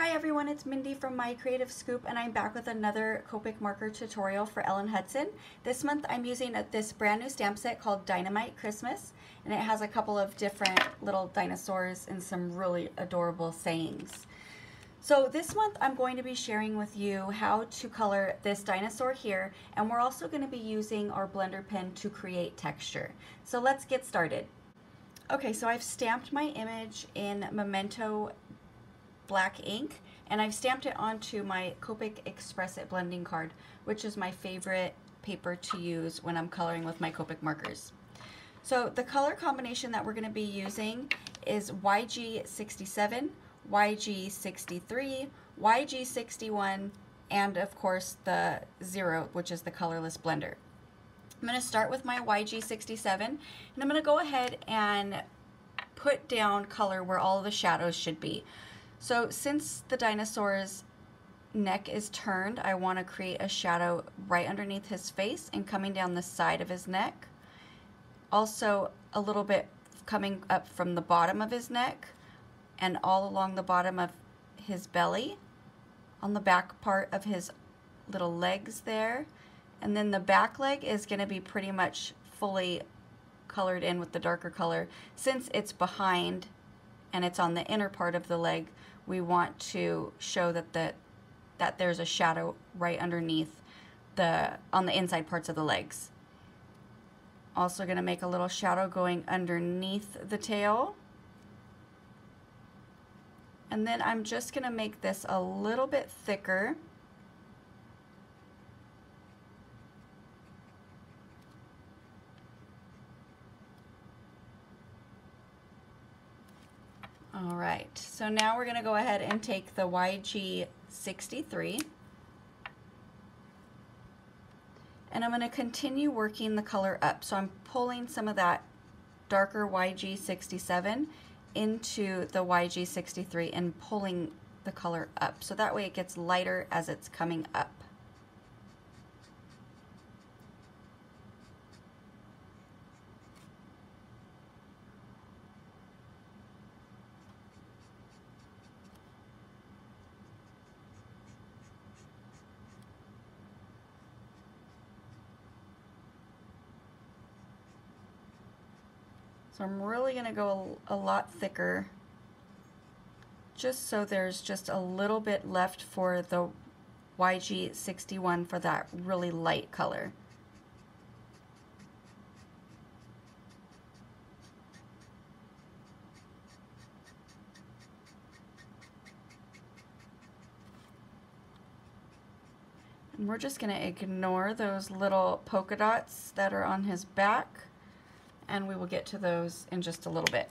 Hi everyone, it's Mindy from My Creative Scoop and I'm back with another Copic marker tutorial for Ellen Hutson. This month I'm using this brand new stamp set called Dinomite Christmas and it has a couple of different little dinosaurs and some really adorable sayings. So this month I'm going to be sharing with you how to color this dinosaur here and we're also going to be using our blender pen to create texture. So let's get started. Okay, so I've stamped my image in Memento black ink and I've stamped it onto my Copic Express It blending card, which is my favorite paper to use when I'm coloring with my Copic markers. So the color combination that we're going to be using is YG67, YG63, YG61, and of course the zero, which is the colorless blender. I'm going to start with my YG67 and I'm going to go ahead and put down color where all the shadows should be. So since the dinosaur's neck is turned, I want to create a shadow right underneath his face and coming down the side of his neck. Also a little bit coming up from the bottom of his neck and all along the bottom of his belly, on the back part of his little legs there. And then the back leg is going to be pretty much fully colored in with the darker color since it's behind and it's on the inner part of the leg we want to show that the that there's a shadow right underneath the on the inside parts of the legs. Also going to make a little shadow going underneath the tail. And then I'm just going to make this a little bit thicker. All right, so now we're gonna go ahead and take the YG63 and I'm gonna continue working the color up. So I'm pulling some of that darker YG67 into the YG63 and pulling the color up. So that way it gets lighter as it's coming up. So I'm really going to go a, a lot thicker just so there's just a little bit left for the YG61 for that really light color. And we're just going to ignore those little polka dots that are on his back and we will get to those in just a little bit.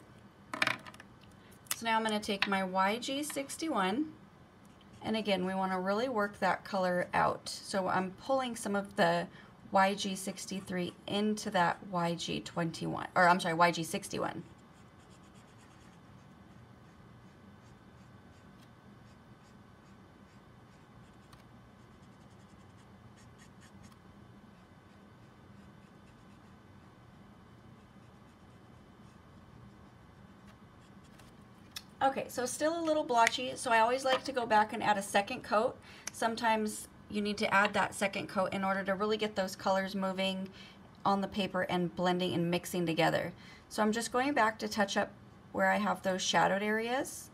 So now I'm going to take my YG61 and again we want to really work that color out. So I'm pulling some of the YG63 into that YG21 or I'm sorry YG61. Okay, so still a little blotchy, so I always like to go back and add a second coat. Sometimes you need to add that second coat in order to really get those colors moving on the paper and blending and mixing together. So I'm just going back to touch up where I have those shadowed areas.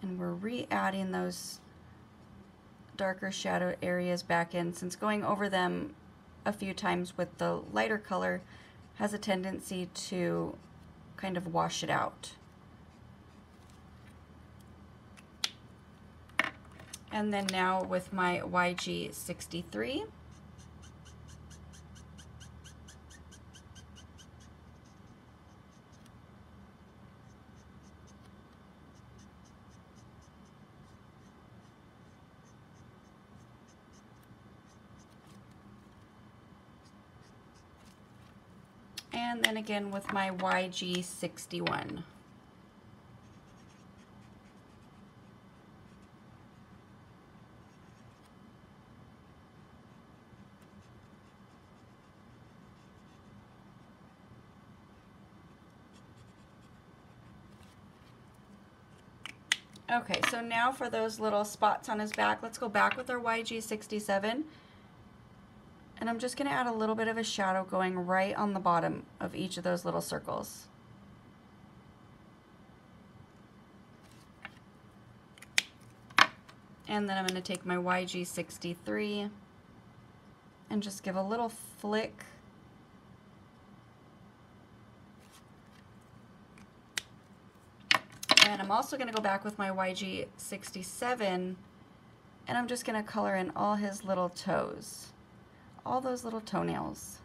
And we're re-adding those darker shadowed areas back in since going over them a few times with the lighter color has a tendency to kind of wash it out. And then now with my YG63, and then again with my YG61. Okay, so now for those little spots on his back, let's go back with our YG67. And I'm just going to add a little bit of a shadow going right on the bottom of each of those little circles. And then I'm going to take my YG63 and just give a little flick And I'm also going to go back with my YG67 and I'm just going to color in all his little toes, all those little toenails.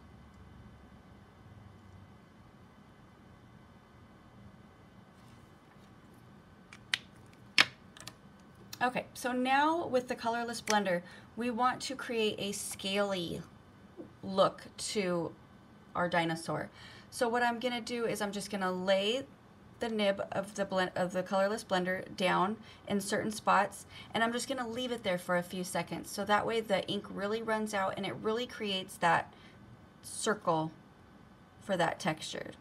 Okay, so now with the colorless blender, we want to create a scaly look to our dinosaur. So what I'm gonna do is I'm just gonna lay the nib of the blend of the colorless blender down in certain spots and I'm just going to leave it there for a few seconds so that way the ink really runs out and it really creates that circle for that texture.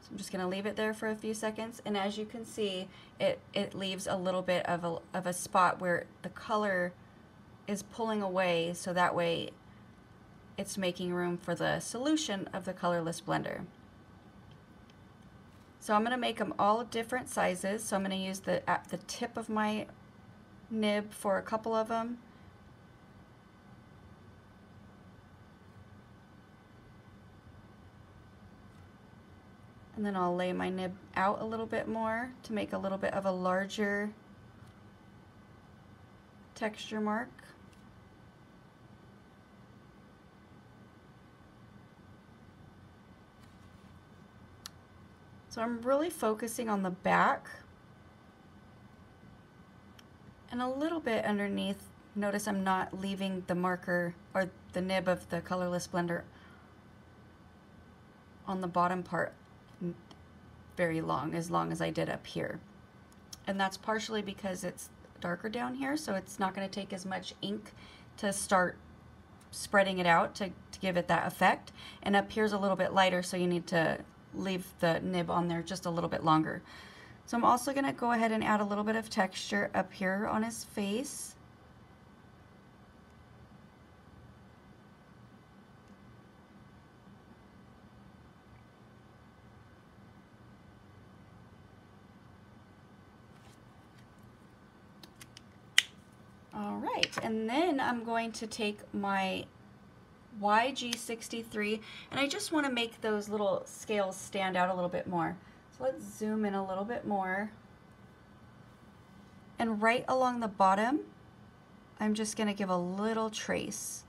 So I'm just going to leave it there for a few seconds and as you can see it it leaves a little bit of a, of a spot where the color is pulling away so that way it's making room for the solution of the colorless blender. So I'm going to make them all different sizes. So I'm going to use the at the tip of my nib for a couple of them. And then I'll lay my nib out a little bit more to make a little bit of a larger texture mark. So I'm really focusing on the back and a little bit underneath. Notice I'm not leaving the marker or the nib of the colorless blender on the bottom part very long, as long as I did up here. And that's partially because it's darker down here, so it's not going to take as much ink to start spreading it out to, to give it that effect. And up here's a little bit lighter, so you need to leave the nib on there just a little bit longer. So I'm also going to go ahead and add a little bit of texture up here on his face. All right, and then I'm going to take my YG63 and I just want to make those little scales stand out a little bit more. So let's zoom in a little bit more. And right along the bottom, I'm just going to give a little trace.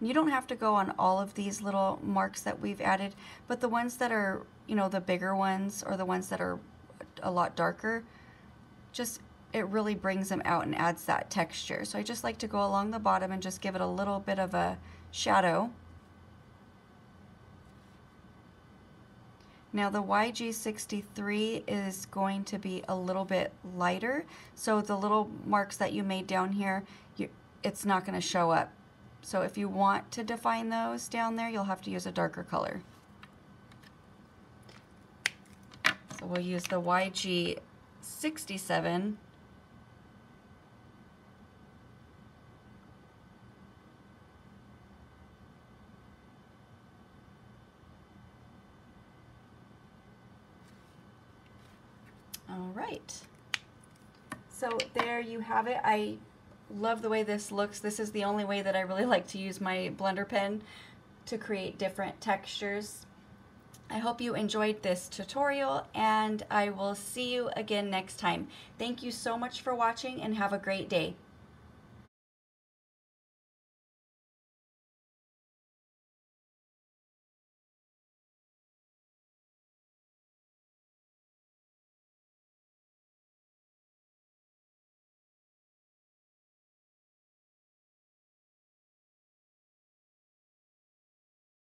You don't have to go on all of these little marks that we've added, but the ones that are, you know, the bigger ones or the ones that are a lot darker, just it really brings them out and adds that texture. So I just like to go along the bottom and just give it a little bit of a shadow. Now the YG63 is going to be a little bit lighter, so the little marks that you made down here, you, it's not going to show up. So if you want to define those down there, you'll have to use a darker color. So we'll use the YG67 All right. So there you have it. I love the way this looks. This is the only way that I really like to use my blender pen to create different textures. I hope you enjoyed this tutorial and I will see you again next time. Thank you so much for watching and have a great day.